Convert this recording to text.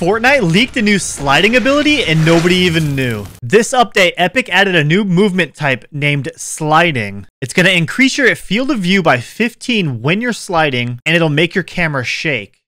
Fortnite leaked a new sliding ability and nobody even knew. This update, Epic added a new movement type named sliding. It's going to increase your field of view by 15 when you're sliding, and it'll make your camera shake.